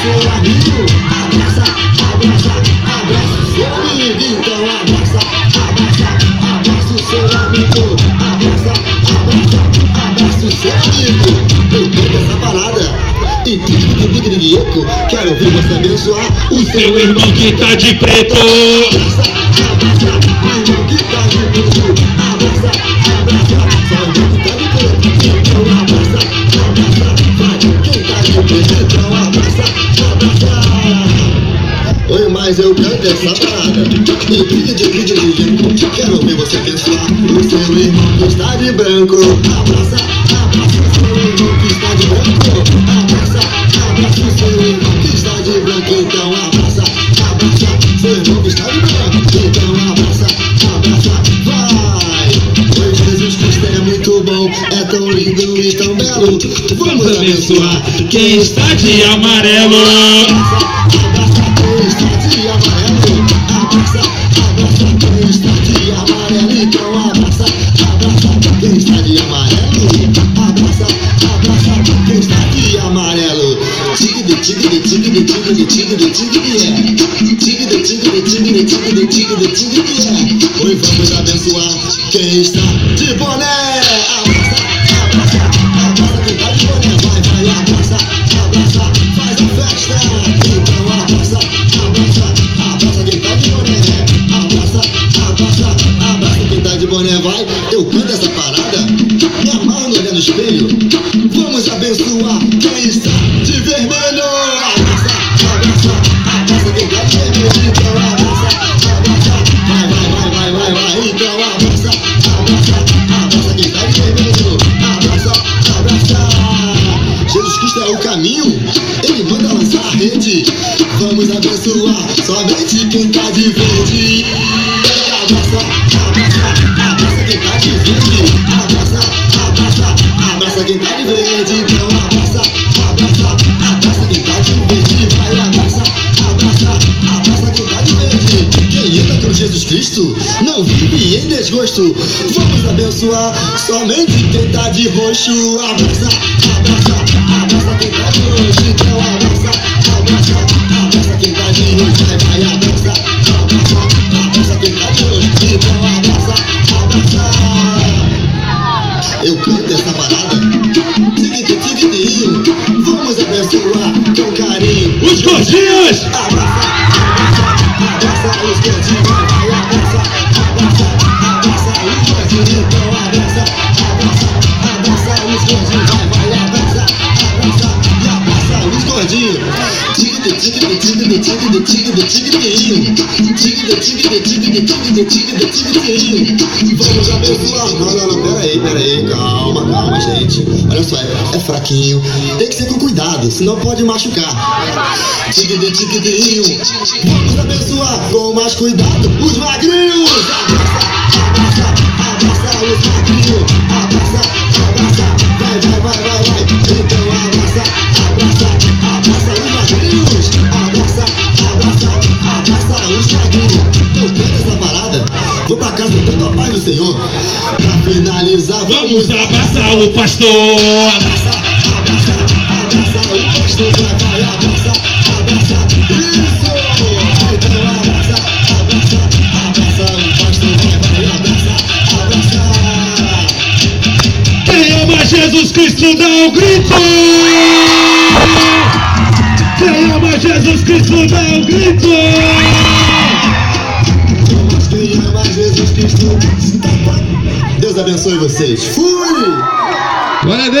seu amigo, abraça, abraça, abraça o seu amigo. Então abraça, abraça, abraça o seu amigo, abraça, abraça, abraça o seu amigo. Canto essa parada. E tigre-tigre-tigre-eco, quero ver você abençoar o Seu irmão que tá de preto. Abraça, abraça, irmão que tá de preto. Mas eu canto essa parada. E briga de briga de. Quero ver você pensar. O seu irmão está de branco. Abraça, abraça o seu irmão que está de branco. Abraça, abraça o seu irmão que está de branco. Então abraça, abraça seu irmão que está de branco. Então abraça, abraça, vai. Pois Jesus Cristo é muito bom. É tão lindo e tão belo. Vamos abençoar quem está de amarelo. Abraça quem Hoje vamos abençoar quem está de boné. Abraça, abraça, abraça quem tá de boné. Vai, vai, abraça, abraça, faz a festa. Então abraça, abraça, abraça quem tá de boné. Abraça, abraça, abraça quem tá de boné. Vai, eu canto essa parada, me amarro no olhar no espelho. Vamos abençoar quem está Jesus Cristo é o caminho, Ele manda lançar a rede. Vamos abençoar somente quem tá de verde. Abraça, abraça, abraça quem tá de verde. Abraça, abraça, abraça quem tá de verde. Não vive em desgosto. Vamos abençoar somente quem tá de roxo. Abraça, abraça, abraça quem tá de roxo. Então abraça, abraça, abraça quem tá de roxo. Vai, vai, abraça, abraça, abraça quem tá de roxo. Então abraça, abraça. Eu canto essa parada. Tigre, tigre, Vamos abençoar com carinho. Os gordinhos. Então abraça, abraça, abraça os gordinhos, vai, vai, abraça, abraça e abraça os gordinhos. Tigre, tigre, tigre, tigre, tigre. Tigre, tigre, tigre, tigre, tigre, tigrinho. Vamos abençoar. Não, não, não, pera aí, pera aí, calma, calma, gente. Olha só, é, é fraquinho. Tem que ser com cuidado, senão pode machucar. Tigre, tigrinho. Vamos abençoar com mais cuidado os magrinhos. Abraça, abraça, vou pra casa dando a paz do Senhor. Pra finalizar, vamos Vamos abraçar o pastor. abraça, abraça, abraça o pastor. Vai, vai, abraça, abraça. Isso! Cristo dá um grito. Quem ama Jesus Cristo dá um grito. Quem ama Jesus Cristo. Deus abençoe vocês. Fui! Glória a Deus.